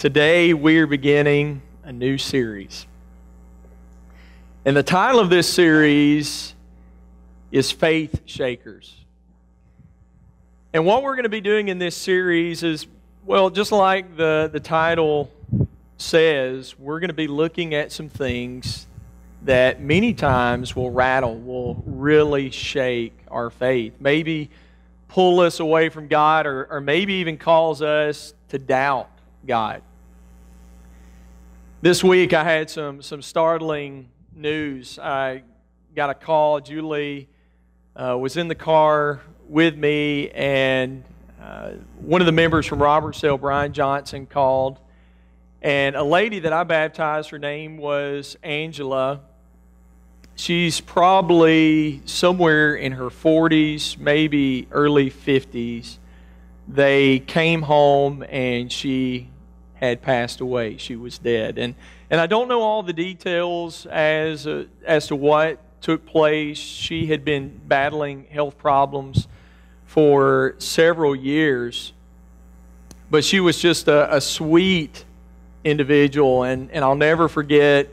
Today we are beginning a new series. And the title of this series is Faith Shakers. And what we're going to be doing in this series is, well, just like the, the title says, we're going to be looking at some things that many times will rattle, will really shake our faith. Maybe pull us away from God or, or maybe even cause us to doubt God. This week I had some, some startling news. I got a call. Julie uh, was in the car with me, and uh, one of the members from Robertsdale, Brian Johnson, called. And a lady that I baptized, her name was Angela. She's probably somewhere in her 40s, maybe early 50s. They came home and she had passed away. She was dead. And, and I don't know all the details as, uh, as to what took place. She had been battling health problems for several years, but she was just a, a sweet individual. And, and I'll never forget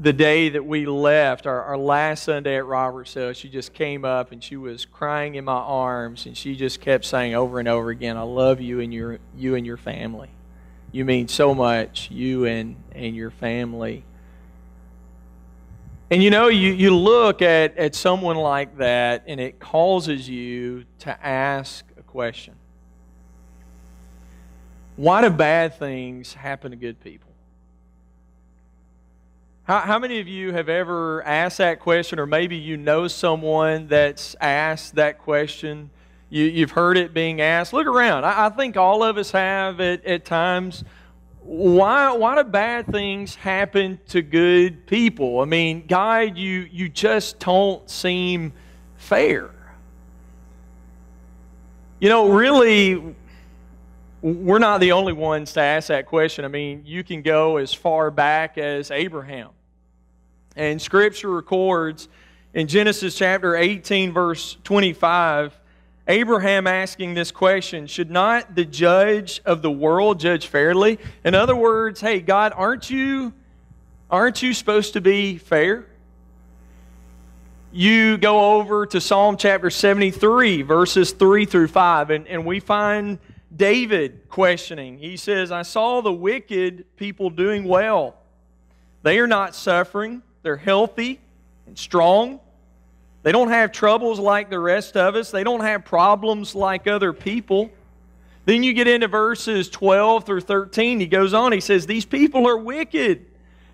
the day that we left, our, our last Sunday at Robertsdale, she just came up and she was crying in my arms, and she just kept saying over and over again, "I love you and your you and your family." You mean so much, you and, and your family. And you know, you, you look at, at someone like that, and it causes you to ask a question Why do bad things happen to good people? How, how many of you have ever asked that question, or maybe you know someone that's asked that question? You, have heard it being asked. Look around. I, I think all of us have at, at times. Why, why do bad things happen to good people? I mean, God, you, you just don't seem fair. You know, really, we're not the only ones to ask that question. I mean, you can go as far back as Abraham. And Scripture records in Genesis chapter 18, verse 25, Abraham asking this question Should not the judge of the world judge fairly? In other words, hey, God, aren't you, aren't you supposed to be fair? You go over to Psalm chapter 73, verses 3 through 5, and, and we find David questioning. He says, I saw the wicked people doing well. They are not suffering, they're healthy and strong. They don't have troubles like the rest of us, they don't have problems like other people. Then you get into verses 12 through 13. He goes on, he says, These people are wicked.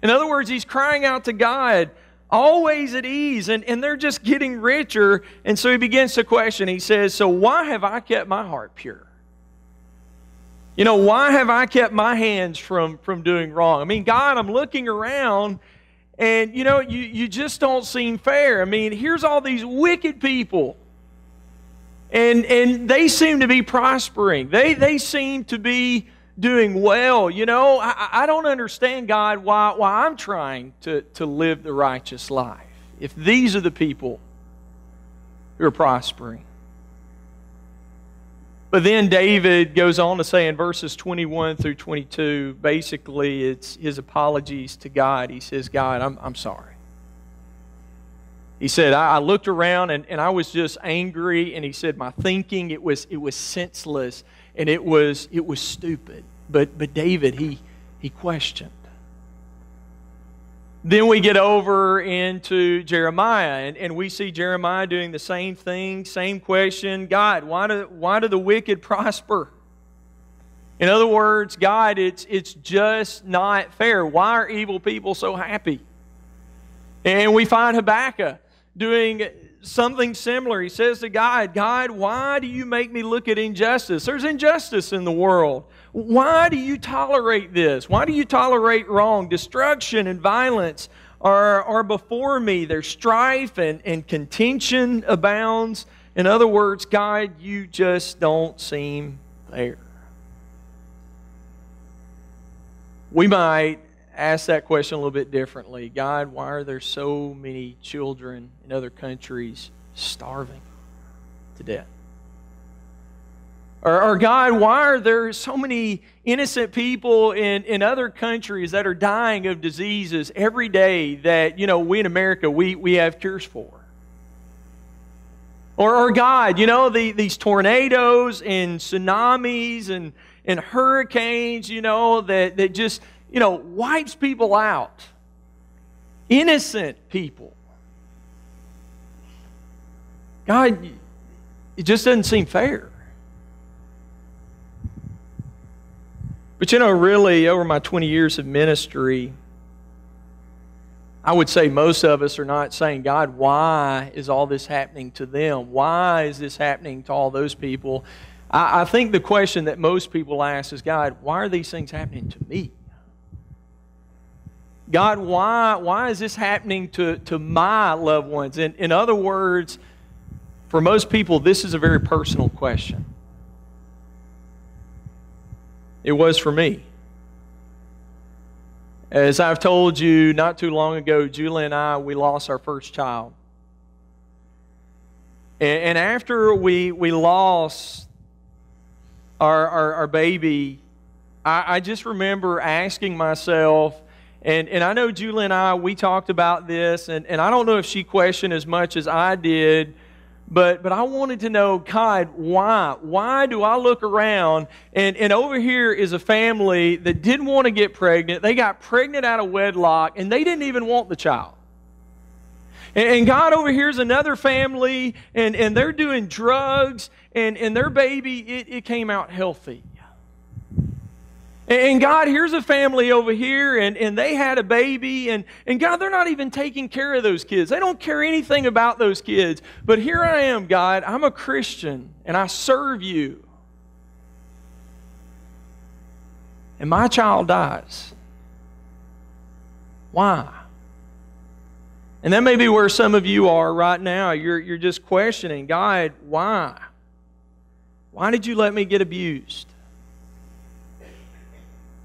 In other words, he's crying out to God, always at ease, and, and they're just getting richer. And so he begins to question. He says, So why have I kept my heart pure? You know, why have I kept my hands from, from doing wrong? I mean, God, I'm looking around and you know, you, you just don't seem fair. I mean, here's all these wicked people. And and they seem to be prospering. They they seem to be doing well. You know, I, I don't understand, God, why why I'm trying to, to live the righteous life. If these are the people who are prospering. But then David goes on to say in verses 21 through 22, basically it's his apologies to God. He says, God, I'm, I'm sorry. He said, I, I looked around and, and I was just angry, and he said, My thinking, it was, it was senseless and it was, it was stupid. But, but David, he, he questioned. Then we get over into Jeremiah, and, and we see Jeremiah doing the same thing, same question God, why do, why do the wicked prosper? In other words, God, it's, it's just not fair. Why are evil people so happy? And we find Habakkuk doing something similar. He says to God, God, why do you make me look at injustice? There's injustice in the world. Why do you tolerate this? Why do you tolerate wrong? Destruction and violence are, are before me. There's strife and, and contention abounds. In other words, God, you just don't seem fair. We might ask that question a little bit differently. God, why are there so many children in other countries starving to death? Or, or, God, why are there so many innocent people in, in other countries that are dying of diseases every day that, you know, we in America, we, we have cures for? Or, or God, you know, the, these tornadoes and tsunamis and, and hurricanes, you know, that, that just, you know, wipes people out. Innocent people. God, it just doesn't seem fair. But you know, really, over my 20 years of ministry, I would say most of us are not saying, God, why is all this happening to them? Why is this happening to all those people? I, I think the question that most people ask is, God, why are these things happening to me? God, why, why is this happening to, to my loved ones? In, in other words, for most people, this is a very personal question. It was for me. As I've told you not too long ago, Julie and I, we lost our first child. And, and after we, we lost our, our, our baby, I, I just remember asking myself, and, and I know Julie and I, we talked about this, and, and I don't know if she questioned as much as I did but, but I wanted to know, God, why? Why do I look around and, and over here is a family that didn't want to get pregnant. They got pregnant out of wedlock and they didn't even want the child. And, God over here is another family and, and they're doing drugs and, and their baby, it, it came out healthy. And God, here's a family over here, and, and they had a baby, and, and God, they're not even taking care of those kids. They don't care anything about those kids. But here I am, God, I'm a Christian, and I serve you. And my child dies. Why? And that may be where some of you are right now. You're, you're just questioning, God, why? Why did you let me get abused?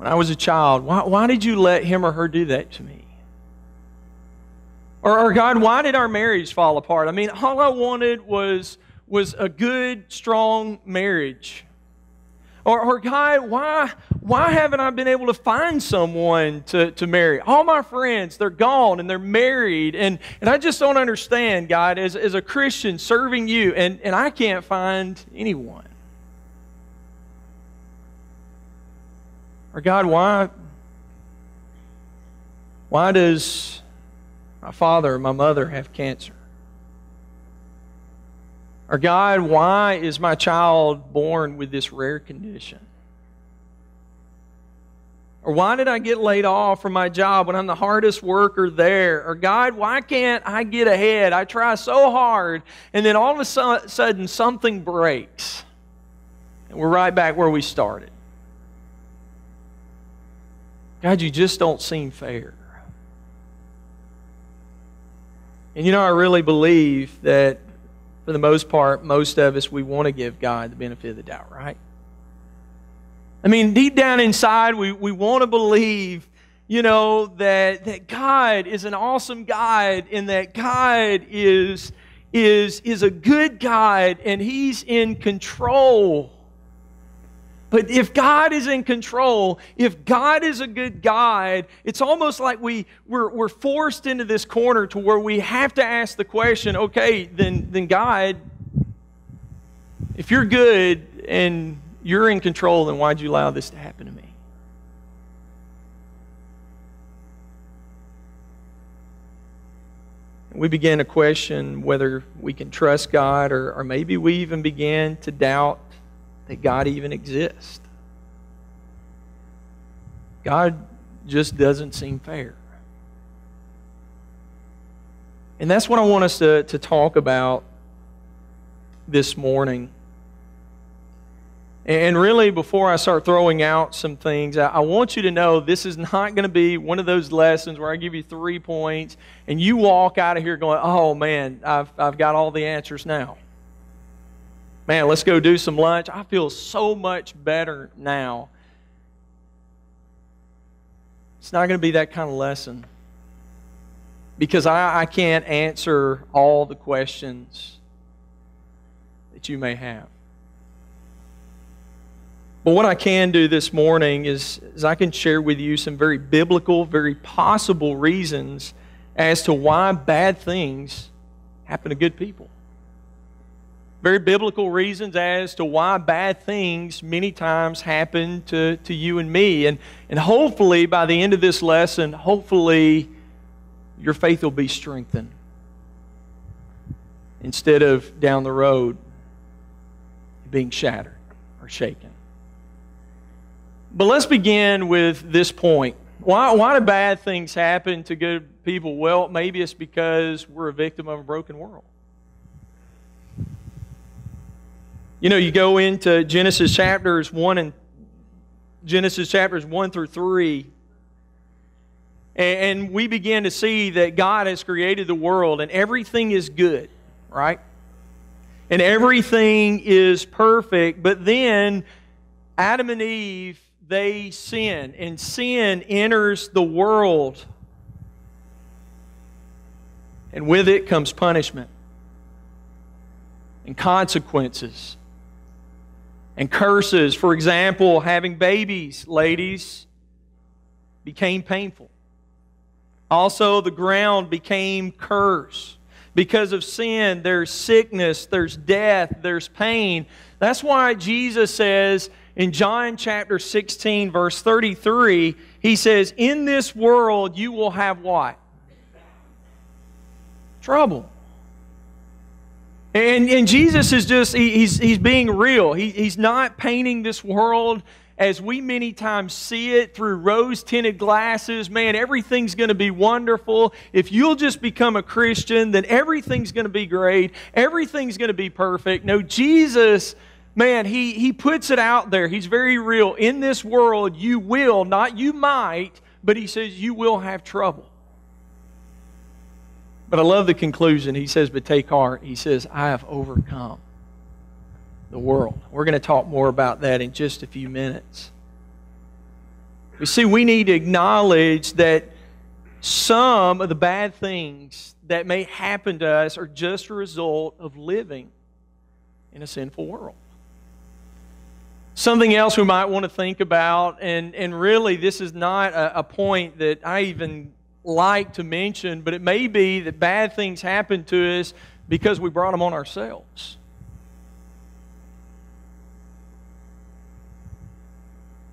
When I was a child, why, why did you let him or her do that to me? Or, or, God, why did our marriage fall apart? I mean, all I wanted was, was a good, strong marriage. Or, or God, why, why haven't I been able to find someone to, to marry? All my friends, they're gone and they're married. And, and I just don't understand, God, as, as a Christian serving you, and, and I can't find anyone. Or God, why, why does my father or my mother have cancer? Or God, why is my child born with this rare condition? Or why did I get laid off from my job when I'm the hardest worker there? Or God, why can't I get ahead? I try so hard, and then all of a sudden something breaks. And we're right back where we started. God, you just don't seem fair. And you know, I really believe that for the most part, most of us, we want to give God the benefit of the doubt, right? I mean, deep down inside, we, we want to believe, you know, that, that God is an awesome God and that God is, is, is a good God and He's in control. But if God is in control, if God is a good guide, it's almost like we, we're, we're forced into this corner to where we have to ask the question okay, then, then God, if you're good and you're in control, then why'd you allow this to happen to me? we begin to question whether we can trust God, or, or maybe we even begin to doubt that God even exists. God just doesn't seem fair. And that's what I want us to, to talk about this morning. And really, before I start throwing out some things, I want you to know this is not going to be one of those lessons where I give you three points and you walk out of here going, oh man, I've, I've got all the answers now man, let's go do some lunch. I feel so much better now. It's not going to be that kind of lesson because I, I can't answer all the questions that you may have. But what I can do this morning is, is I can share with you some very biblical, very possible reasons as to why bad things happen to good people. Very biblical reasons as to why bad things many times happen to, to you and me. And, and hopefully, by the end of this lesson, hopefully, your faith will be strengthened instead of down the road being shattered or shaken. But let's begin with this point. Why, why do bad things happen to good people? Well, maybe it's because we're a victim of a broken world. You know, you go into Genesis chapters 1 and Genesis chapters 1 through 3, and we begin to see that God has created the world and everything is good, right? And everything is perfect. But then Adam and Eve, they sin, and sin enters the world. And with it comes punishment and consequences and curses. For example, having babies, ladies, became painful. Also, the ground became cursed. Because of sin, there's sickness, there's death, there's pain. That's why Jesus says in John chapter 16, verse 33, he says, In this world you will have what? Trouble. And, and Jesus is just, he, he's, he's being real. He, he's not painting this world as we many times see it through rose tinted glasses. Man, everything's going to be wonderful. If you'll just become a Christian, then everything's going to be great. Everything's going to be perfect. No, Jesus, man, he, he puts it out there. He's very real. In this world, you will, not you might, but he says you will have trouble. But I love the conclusion. He says, But take heart. He says, I have overcome the world. We're going to talk more about that in just a few minutes. You see, we need to acknowledge that some of the bad things that may happen to us are just a result of living in a sinful world. Something else we might want to think about, and, and really, this is not a, a point that I even like to mention, but it may be that bad things happen to us because we brought them on ourselves.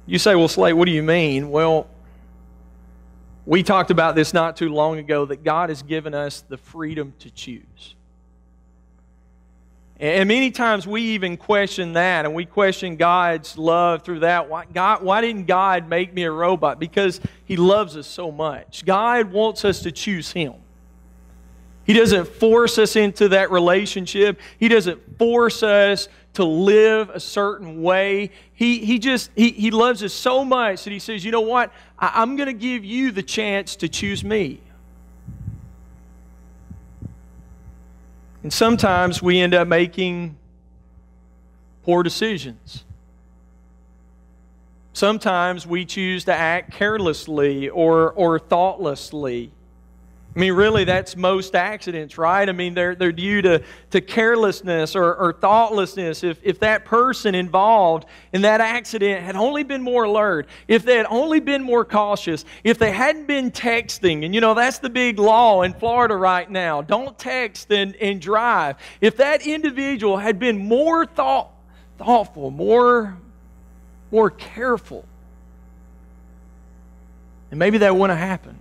You say, well, Slate, what do you mean? Well, we talked about this not too long ago that God has given us the freedom to choose. And many times we even question that, and we question God's love through that. Why, God, why didn't God make me a robot? Because He loves us so much. God wants us to choose Him. He doesn't force us into that relationship. He doesn't force us to live a certain way. He, he just, he, he loves us so much that he says, you know what? I, I'm going to give you the chance to choose me. And sometimes we end up making poor decisions. Sometimes we choose to act carelessly or, or thoughtlessly. I mean, really, that's most accidents, right? I mean, they're, they're due to, to carelessness or, or thoughtlessness. If, if that person involved in that accident had only been more alert, if they had only been more cautious, if they hadn't been texting, and you know, that's the big law in Florida right now don't text and, and drive. If that individual had been more thought, thoughtful, more, more careful, and maybe that wouldn't have happened.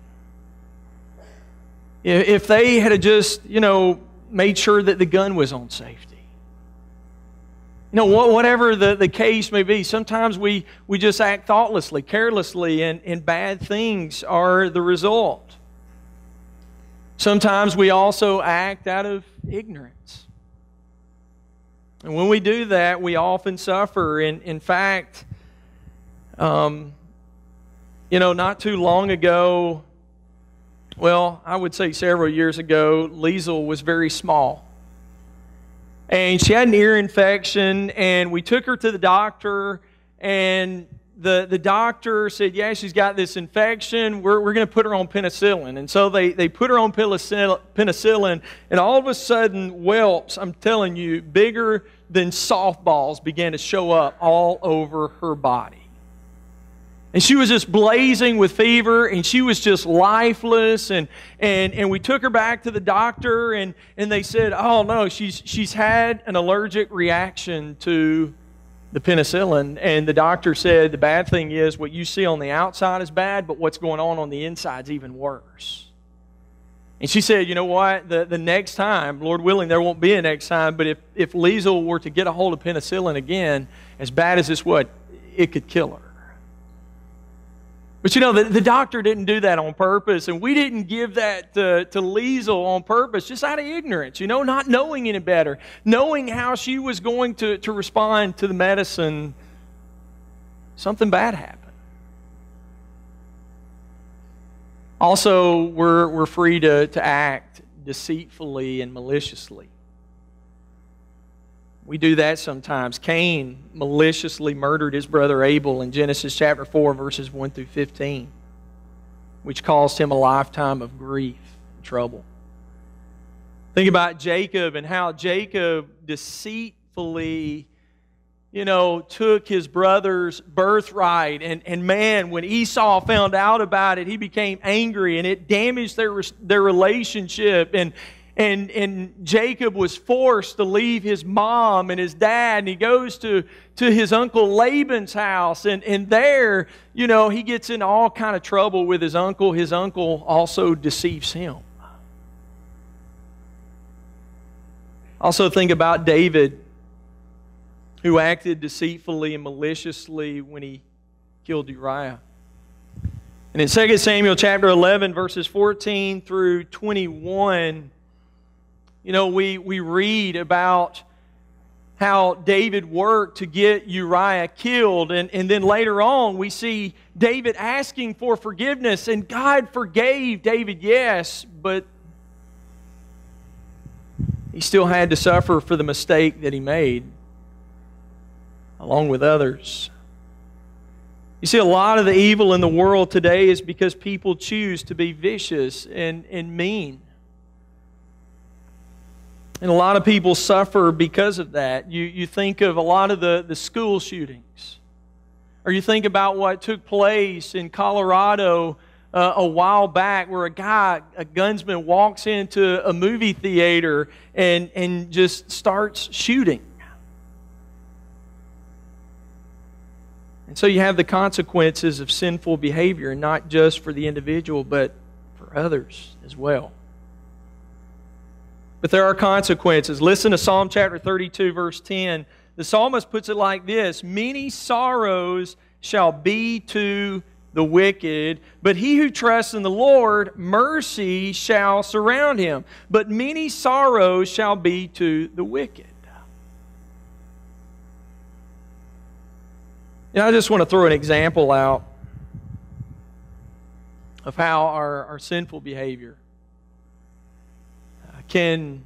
If they had just, you know, made sure that the gun was on safety. You know, whatever the, the case may be, sometimes we, we just act thoughtlessly, carelessly, and, and bad things are the result. Sometimes we also act out of ignorance. And when we do that, we often suffer. In, in fact, um, you know, not too long ago, well, I would say several years ago, Liesel was very small. And she had an ear infection, and we took her to the doctor, and the, the doctor said, Yeah, she's got this infection. We're, we're going to put her on penicillin. And so they, they put her on penicillin, and all of a sudden, whelps, I'm telling you, bigger than softballs began to show up all over her body. And she was just blazing with fever, and she was just lifeless. And, and, and we took her back to the doctor, and, and they said, Oh, no, she's, she's had an allergic reaction to the penicillin. And the doctor said, The bad thing is what you see on the outside is bad, but what's going on on the inside is even worse. And she said, You know what? The, the next time, Lord willing, there won't be a next time, but if, if Liesl were to get a hold of penicillin again, as bad as this would, it could kill her. But you know, the, the doctor didn't do that on purpose, and we didn't give that to, to Liesl on purpose, just out of ignorance, you know, not knowing any better, knowing how she was going to, to respond to the medicine. Something bad happened. Also, we're, we're free to, to act deceitfully and maliciously. We do that sometimes. Cain maliciously murdered his brother Abel in Genesis chapter 4, verses 1 through 15, which caused him a lifetime of grief and trouble. Think about Jacob and how Jacob deceitfully, you know, took his brother's birthright. And, and man, when Esau found out about it, he became angry and it damaged their, their relationship. And, and, and Jacob was forced to leave his mom and his dad, and he goes to, to his uncle Laban's house, and, and there, you know, he gets in all kind of trouble with his uncle. His uncle also deceives him. Also, think about David, who acted deceitfully and maliciously when he killed Uriah. And in 2 Samuel chapter 11, verses 14 through 21, you know, we, we read about how David worked to get Uriah killed. And, and then later on, we see David asking for forgiveness, and God forgave David, yes, but he still had to suffer for the mistake that he made, along with others. You see, a lot of the evil in the world today is because people choose to be vicious and, and mean. And a lot of people suffer because of that. You, you think of a lot of the, the school shootings, or you think about what took place in Colorado uh, a while back where a guy, a gunsman, walks into a movie theater and, and just starts shooting. And so you have the consequences of sinful behavior, not just for the individual, but for others as well. But there are consequences. Listen to Psalm chapter 32, verse 10. The psalmist puts it like this Many sorrows shall be to the wicked, but he who trusts in the Lord, mercy shall surround him. But many sorrows shall be to the wicked. And I just want to throw an example out of how our, our sinful behavior can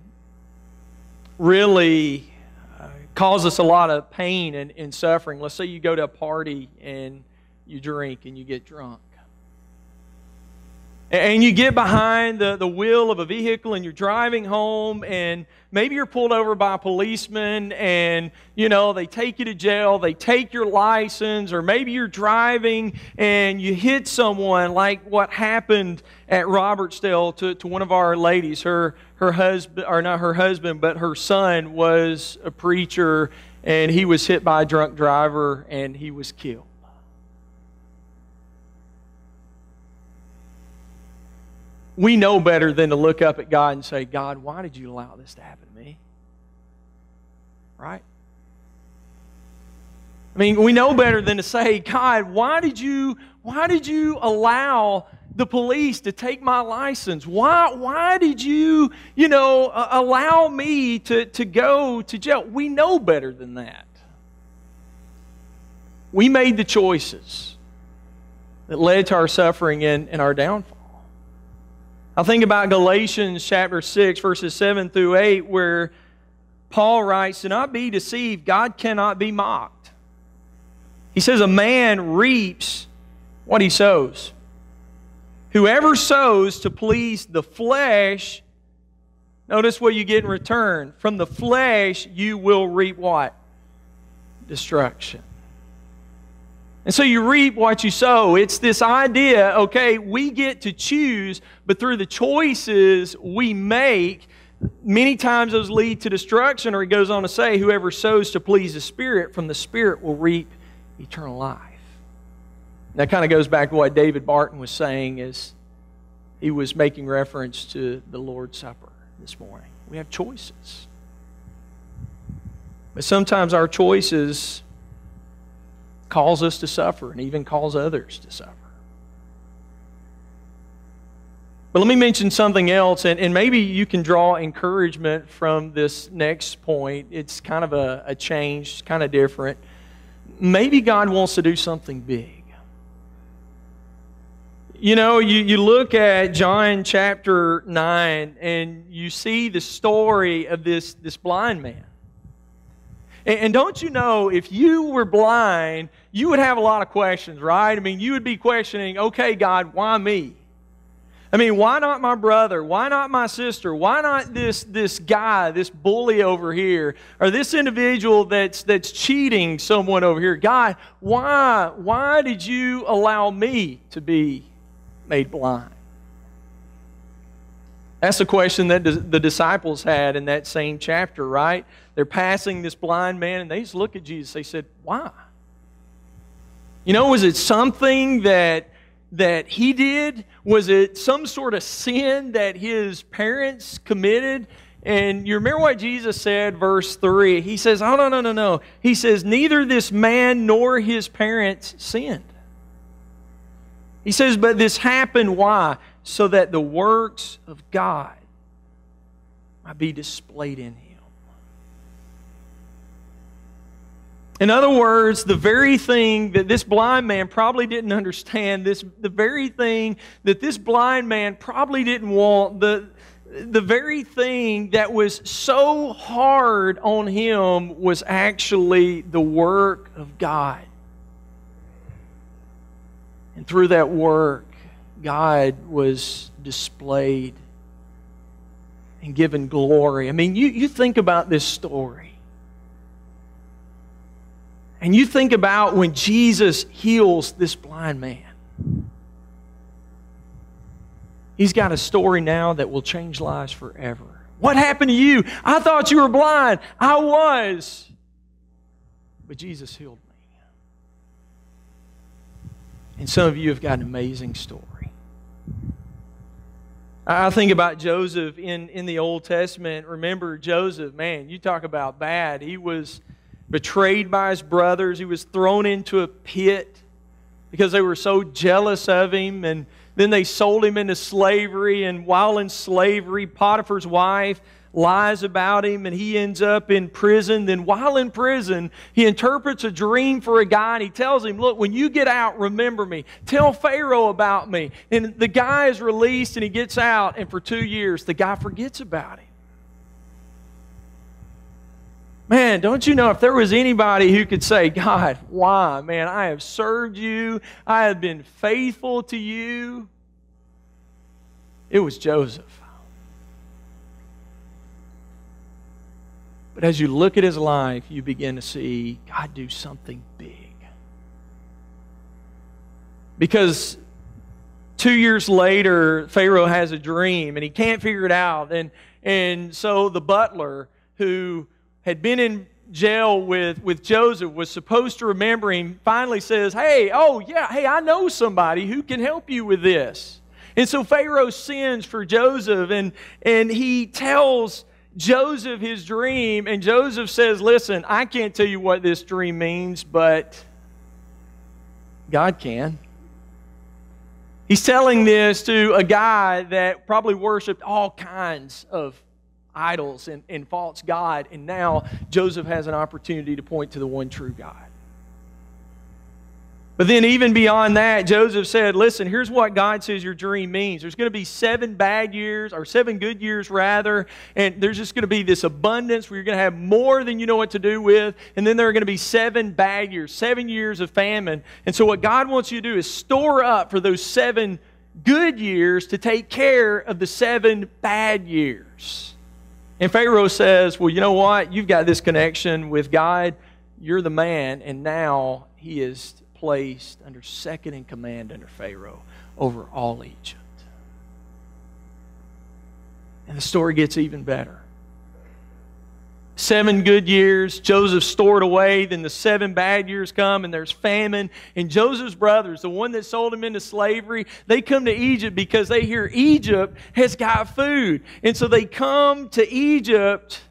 really uh, cause us a lot of pain and, and suffering. Let's say you go to a party and you drink and you get drunk and you get behind the, the wheel of a vehicle and you're driving home and maybe you're pulled over by a policeman and you know they take you to jail they take your license or maybe you're driving and you hit someone like what happened at robertsdale to, to one of our ladies. Her her husband or not her husband but her son was a preacher and he was hit by a drunk driver and he was killed we know better than to look up at God and say, God, why did you allow this to happen to me? Right? I mean, we know better than to say, God, why did you, why did you allow the police to take my license? Why, why did you, you know, uh, allow me to, to go to jail? We know better than that. We made the choices that led to our suffering and, and our downfall. I think about Galatians chapter 6, verses 7 through 8, where Paul writes, Do not be deceived, God cannot be mocked. He says, A man reaps what he sows. Whoever sows to please the flesh, notice what you get in return. From the flesh, you will reap what? Destruction. And so you reap what you sow. It's this idea, okay, we get to choose, but through the choices we make, many times those lead to destruction, or he goes on to say, whoever sows to please the Spirit, from the Spirit will reap eternal life. That kind of goes back to what David Barton was saying as he was making reference to the Lord's Supper this morning. We have choices. But sometimes our choices cause us to suffer and even cause others to suffer. But let me mention something else, and, and maybe you can draw encouragement from this next point. It's kind of a, a change, kind of different. Maybe God wants to do something big. You know, you, you look at John chapter 9 and you see the story of this, this blind man. And, don't you know, if you were blind, you would have a lot of questions, right? I mean, you would be questioning, okay, God, why me? I mean, why not my brother? Why not my sister? Why not this, this guy, this bully over here, or this individual that's, that's cheating someone over here? God, why, why did you allow me to be made blind? That's the question that the disciples had in that same chapter, right? They're passing this blind man, and they just look at Jesus. They said, Why? You know, was it something that, that he did? Was it some sort of sin that his parents committed? And you remember what Jesus said, verse 3? He says, Oh, no, no, no, no. He says, Neither this man nor his parents sinned. He says, But this happened, why? So that the works of God might be displayed in him. In other words, the very thing that this blind man probably didn't understand, this, the very thing that this blind man probably didn't want, the, the very thing that was so hard on him was actually the work of God. And through that work, God was displayed and given glory. I mean, you, you think about this story. And you think about when Jesus heals this blind man. He's got a story now that will change lives forever. What happened to you? I thought you were blind. I was. But Jesus healed me. And some of you have got an amazing story. I think about Joseph in, in the Old Testament. Remember, Joseph, man, you talk about bad. He was betrayed by his brothers. He was thrown into a pit because they were so jealous of him. And then they sold him into slavery. And while in slavery, Potiphar's wife lies about him and he ends up in prison. Then, while in prison, he interprets a dream for a guy and he tells him, Look, when you get out, remember me. Tell Pharaoh about me. And the guy is released and he gets out. And for two years, the guy forgets about him. Man, don't you know if there was anybody who could say, God, why? Man, I have served you, I have been faithful to you. It was Joseph. But as you look at his life, you begin to see God do something big. Because two years later, Pharaoh has a dream and he can't figure it out. And, and so the butler who had been in jail with, with Joseph, was supposed to remember him, finally says, Hey, oh, yeah, hey, I know somebody who can help you with this. And so Pharaoh sends for Joseph, and, and he tells Joseph his dream, and Joseph says, Listen, I can't tell you what this dream means, but God can. He's telling this to a guy that probably worshiped all kinds of idols and, and false God. And now Joseph has an opportunity to point to the one true God. But then, even beyond that, Joseph said, Listen, here's what God says your dream means. There's going to be seven bad years, or seven good years, rather, and there's just going to be this abundance where you're going to have more than you know what to do with. And then there are going to be seven bad years, seven years of famine. And so, what God wants you to do is store up for those seven good years to take care of the seven bad years. And Pharaoh says, Well, you know what? You've got this connection with God. You're the man, and now he is placed under second in command under Pharaoh over all Egypt. And the story gets even better. Seven good years, Joseph stored away. Then the seven bad years come, and there's famine. And Joseph's brothers, the one that sold him into slavery, they come to Egypt because they hear Egypt has got food. And so they come to Egypt.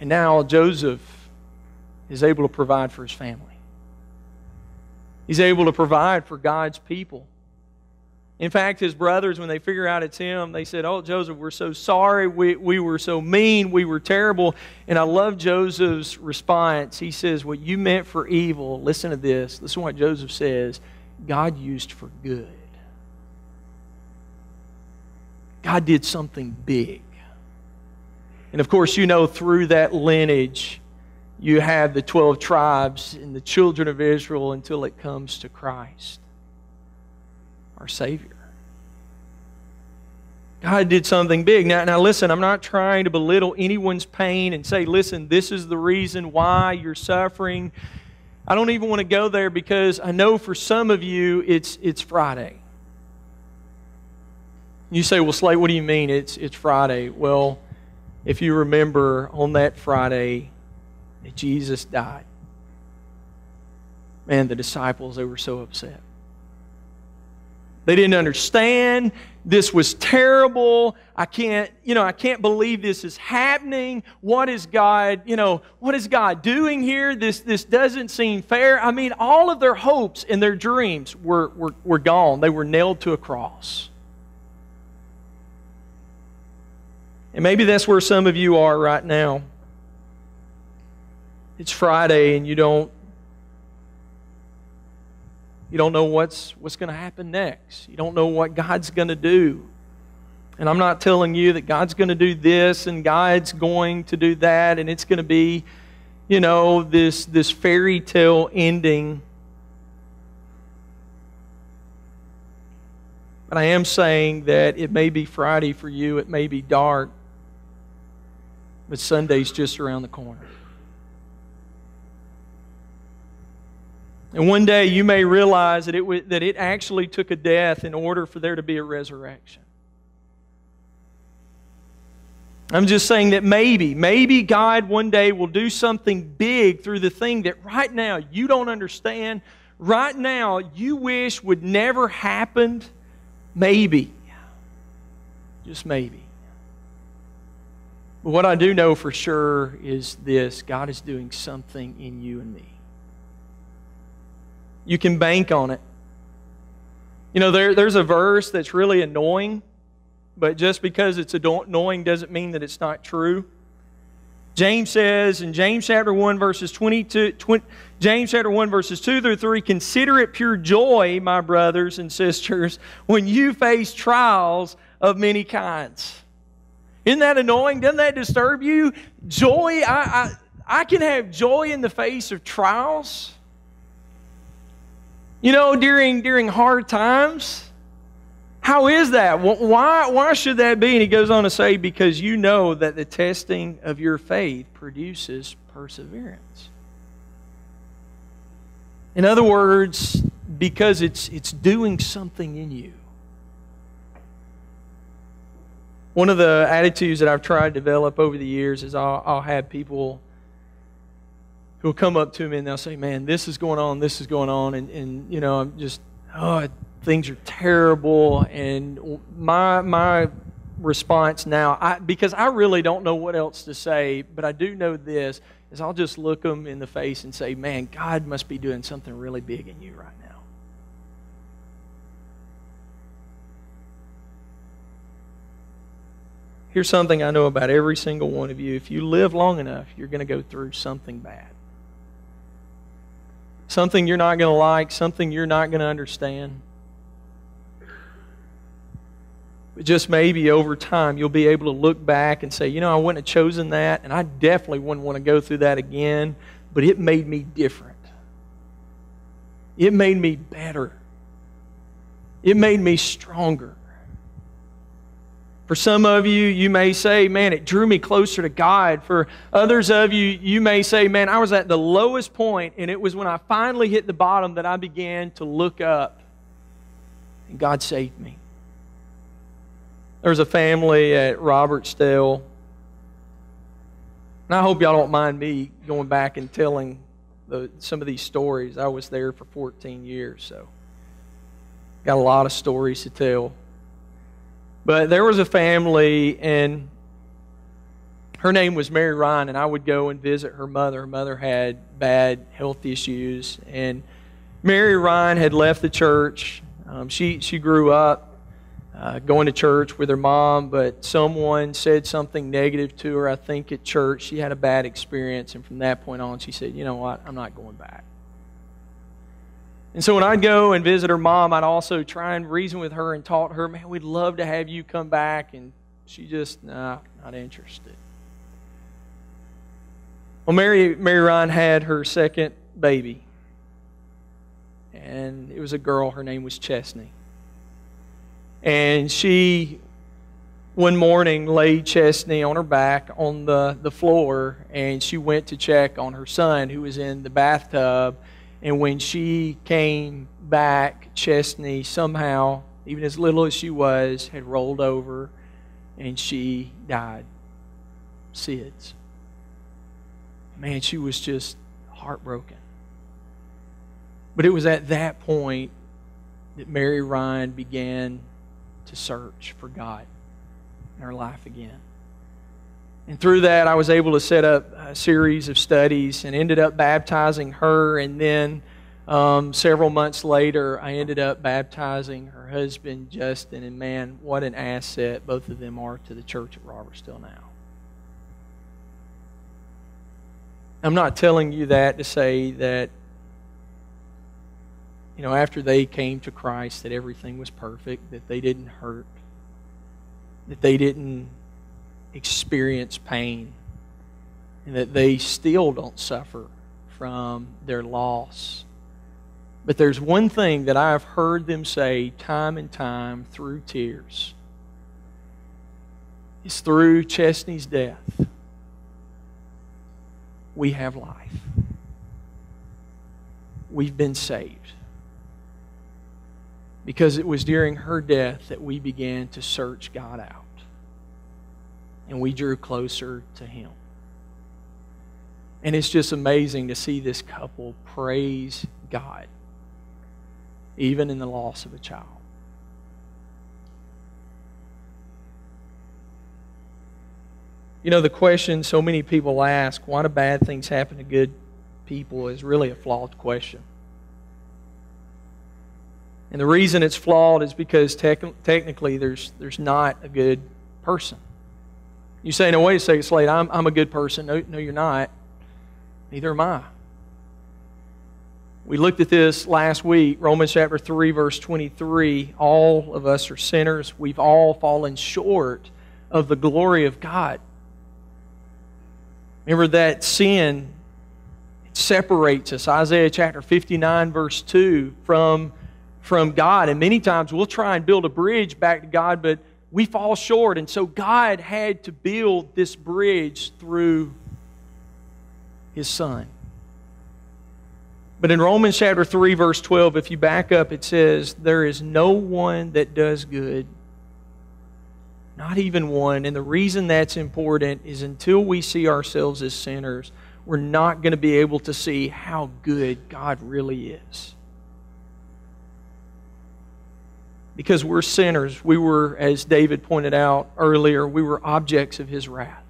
And now Joseph is able to provide for his family. He's able to provide for God's people. In fact, his brothers, when they figure out it's him, they said, Oh, Joseph, we're so sorry. We, we were so mean. We were terrible. And I love Joseph's response. He says, What you meant for evil, listen to this. Listen to what Joseph says God used for good. God did something big. And of course, you know, through that lineage, you have the 12 tribes and the children of Israel until it comes to Christ, our Savior. God did something big. Now, now, listen, I'm not trying to belittle anyone's pain and say, listen, this is the reason why you're suffering. I don't even want to go there because I know for some of you it's, it's Friday. You say, well, Slate, what do you mean it's, it's Friday? Well, if you remember on that Friday, that Jesus died. Man, the disciples, they were so upset. They didn't understand. This was terrible. I can't, you know, I can't believe this is happening. What is God, you know, what is God doing here? This, this doesn't seem fair. I mean, all of their hopes and their dreams were, were, were gone. They were nailed to a cross. And maybe that's where some of you are right now it's Friday and you don't you don't know what's what's going to happen next. You don't know what God's going to do. And I'm not telling you that God's going to do this and God's going to do that and it's going to be you know this this fairy tale ending. But I am saying that it may be Friday for you, it may be dark, but Sunday's just around the corner. And one day you may realize that it, that it actually took a death in order for there to be a resurrection. I'm just saying that maybe, maybe God one day will do something big through the thing that right now you don't understand, right now you wish would never happened. Maybe. Just maybe. But what I do know for sure is this God is doing something in you and me. You can bank on it. You know, there, there's a verse that's really annoying, but just because it's annoying doesn't mean that it's not true. James says in James chapter 1 verses 22 20, James chapter 1 verses 2 through 3 consider it pure joy my brothers and sisters when you face trials of many kinds. Isn't that annoying? Doesn't that disturb you? Joy I I, I can have joy in the face of trials. You know, during, during hard times. How is that? Why, why should that be? And he goes on to say, because you know that the testing of your faith produces perseverance. In other words, because it's, it's doing something in you. One of the attitudes that I've tried to develop over the years is I'll, I'll have people who'll come up to me and they'll say, Man, this is going on, this is going on. And, and you know, I'm just, oh, things are terrible. And my, my response now, I, because I really don't know what else to say, but I do know this, is I'll just look them in the face and say, Man, God must be doing something really big in you right now. Here's something I know about every single one of you. If you live long enough, you're going to go through something bad. Something you're not going to like, something you're not going to understand. But just maybe over time, you'll be able to look back and say, you know, I wouldn't have chosen that, and I definitely wouldn't want to go through that again, but it made me different. It made me better. It made me stronger. For some of you, you may say, man, it drew me closer to God. For others of you, you may say, man, I was at the lowest point, and it was when I finally hit the bottom that I began to look up, and God saved me. There was a family at Robertsdale. And I hope y'all don't mind me going back and telling the, some of these stories. I was there for 14 years, so got a lot of stories to tell. But there was a family, and her name was Mary Ryan, and I would go and visit her mother. Her mother had bad health issues, and Mary Ryan had left the church. Um, she, she grew up uh, going to church with her mom, but someone said something negative to her, I think, at church. She had a bad experience, and from that point on, she said, You know what? I'm not going back. And so when I'd go and visit her mom, I'd also try and reason with her and talk to her, Man, we'd love to have you come back. And she just, nah, not interested. Well, Mary, Mary Ryan had her second baby, and it was a girl. Her name was Chesney. And she, one morning, laid Chesney on her back on the, the floor, and she went to check on her son who was in the bathtub. And when she came back, Chesney somehow, even as little as she was, had rolled over and she died. SIDS. Man, she was just heartbroken. But it was at that point that Mary Ryan began to search for God in her life again. And through that, I was able to set up a series of studies and ended up baptizing her. And then um, several months later, I ended up baptizing her husband, Justin. And man, what an asset both of them are to the church at Robertsdale now. I'm not telling you that to say that you know, after they came to Christ, that everything was perfect, that they didn't hurt, that they didn't experience pain, and that they still don't suffer from their loss. But there's one thing that I've heard them say time and time through tears. It's through Chesney's death. We have life. We've been saved because it was during her death that we began to search God out. And we drew closer to Him. And it's just amazing to see this couple praise God, even in the loss of a child. You know, the question so many people ask, why do bad things happen to good people, is really a flawed question. And the reason it's flawed is because tec- technically there's, there's not a good person. You say, no, wait a second, Slate, I'm, I'm a good person. No, no, you're not. Neither am I. We looked at this last week, Romans chapter 3, verse 23. All of us are sinners. We've all fallen short of the glory of God. Remember that sin separates us. Isaiah chapter 59, verse 2, from from God. And many times we'll try and build a bridge back to God, but we fall short. And so God had to build this bridge through His Son. But in Romans chapter 3, verse 12, if you back up, it says, There is no one that does good, not even one. And the reason that's important is until we see ourselves as sinners, we're not going to be able to see how good God really is. Because we're sinners. We were, as David pointed out earlier, we were objects of his wrath.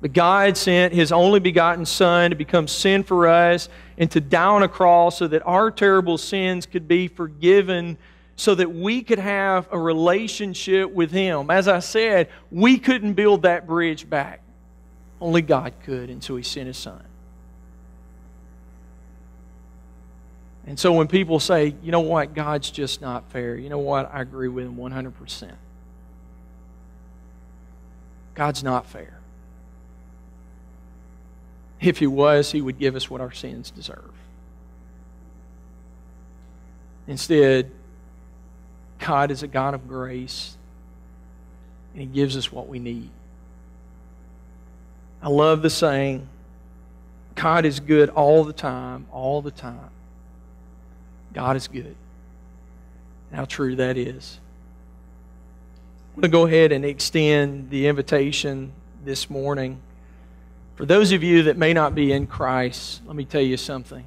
But God sent his only begotten Son to become sin for us and to die on a cross so that our terrible sins could be forgiven, so that we could have a relationship with him. As I said, we couldn't build that bridge back, only God could, and so he sent his Son. And so when people say, you know what, God's just not fair, you know what, I agree with them 100%. God's not fair. If He was, He would give us what our sins deserve. Instead, God is a God of grace, and He gives us what we need. I love the saying, God is good all the time, all the time. God is good. How true that is. I'm going to go ahead and extend the invitation this morning. For those of you that may not be in Christ, let me tell you something.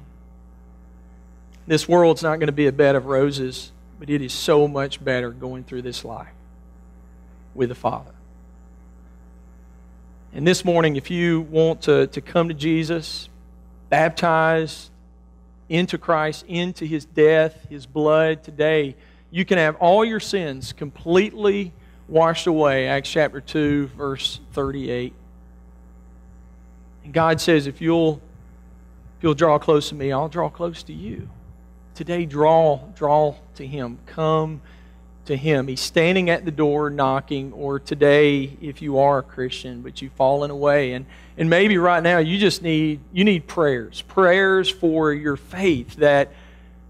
This world's not going to be a bed of roses, but it is so much better going through this life with the Father. And this morning, if you want to, to come to Jesus, baptized into Christ, into his death, his blood today, you can have all your sins completely washed away. Acts chapter 2, verse 38. And God says, if you'll, if you'll draw close to me, I'll draw close to you. Today, draw, draw to him. Come to him. He's standing at the door knocking, or today, if you are a Christian, but you've fallen away. And, and maybe right now you just need you need prayers. Prayers for your faith that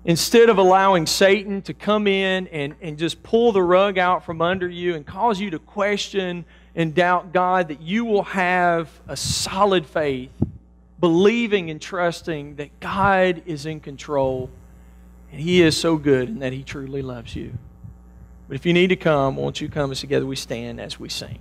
instead of allowing Satan to come in and, and just pull the rug out from under you and cause you to question and doubt God, that you will have a solid faith, believing and trusting that God is in control and He is so good and that He truly loves you. But if you need to come, won't you come as together we stand as we sing?